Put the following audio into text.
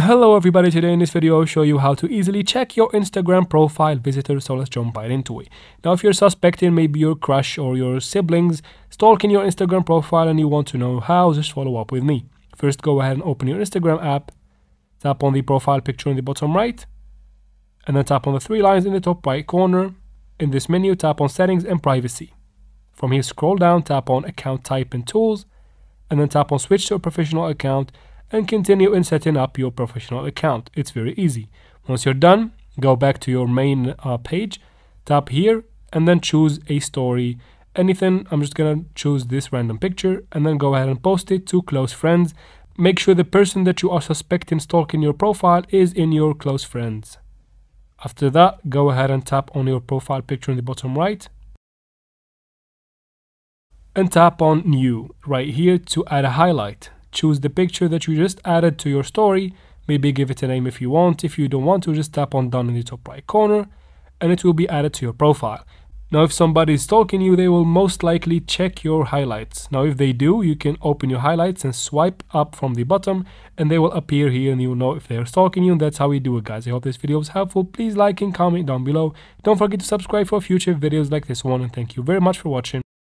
Hello everybody, today in this video I'll show you how to easily check your Instagram profile visitors, so let's jump right into it. Now if you're suspecting maybe your crush or your siblings stalking your Instagram profile and you want to know how, just follow up with me. First go ahead and open your Instagram app, tap on the profile picture in the bottom right, and then tap on the three lines in the top right corner. In this menu tap on settings and privacy. From here scroll down, tap on account type and tools, and then tap on switch to a professional account and continue in setting up your professional account. It's very easy. Once you're done, go back to your main uh, page, tap here, and then choose a story. Anything, I'm just gonna choose this random picture and then go ahead and post it to close friends. Make sure the person that you are suspecting stalking your profile is in your close friends. After that, go ahead and tap on your profile picture in the bottom right and tap on new right here to add a highlight choose the picture that you just added to your story maybe give it a name if you want if you don't want to just tap on done in the top right corner and it will be added to your profile. Now if somebody is stalking you they will most likely check your highlights. Now if they do you can open your highlights and swipe up from the bottom and they will appear here and you will know if they're stalking you and that's how we do it guys. I hope this video was helpful. Please like and comment down below. Don't forget to subscribe for future videos like this one and thank you very much for watching